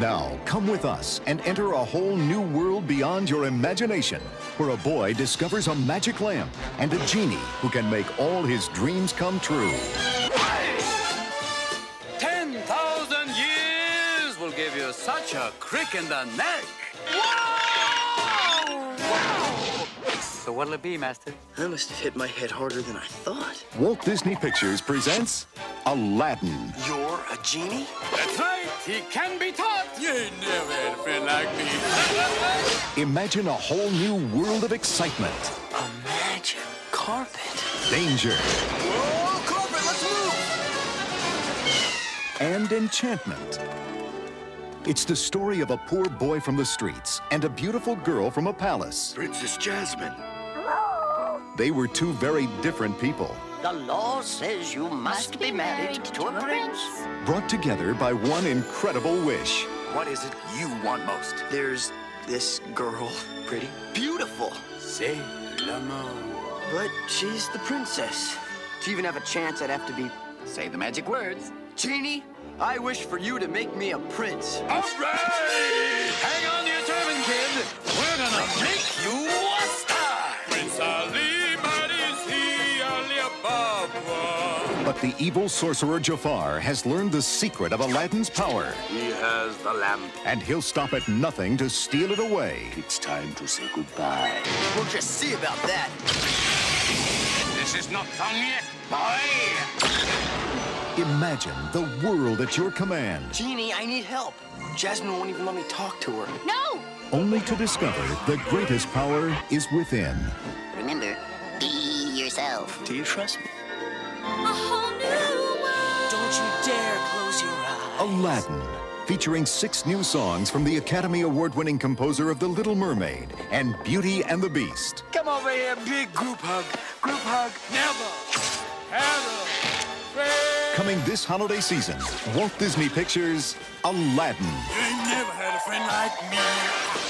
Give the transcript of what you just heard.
Now, come with us and enter a whole new world beyond your imagination, where a boy discovers a magic lamp and a genie who can make all his dreams come true. 10,000 years will give you such a crick in the neck. So what'll it be, Master? I must have hit my head harder than I thought. Walt Disney Pictures presents Aladdin. You're a genie? That's right. He can be taught. You never had a friend like me. Imagine a whole new world of excitement, A magic carpet. danger, Oh, carpet, let's move! and enchantment. It's the story of a poor boy from the streets and a beautiful girl from a palace. Princess Jasmine. They were two very different people, The law says you must be married to a prince. brought together by one incredible wish. What is it you want most? There's this girl. Pretty. Beautiful. Say l'amour. But she's the princess. To even have a chance, I'd have to be. Say the magic words. Genie, I wish for you to make me a prince. All right. Hang on to But the evil sorcerer Jafar has learned the secret of Aladdin's power, He has the lamp. and he'll stop at nothing to steal it away. It's time to say goodbye. We'll just see about that. This is not done yet, boy. Imagine the world at your command, Genie, I need help. Jasmine won't even let me talk to her. No! only to discover the greatest power is within. Remember, be yourself. Do you trust me? A whole new world! Don't you dare close your eyes. Aladdin, featuring six new songs from the Academy Award winning composer of The Little Mermaid and Beauty and the Beast. Come over here, big group hug. Group hug. Never had a friend. Coming this holiday season, Walt Disney Pictures Aladdin. You ain't never had a friend like me.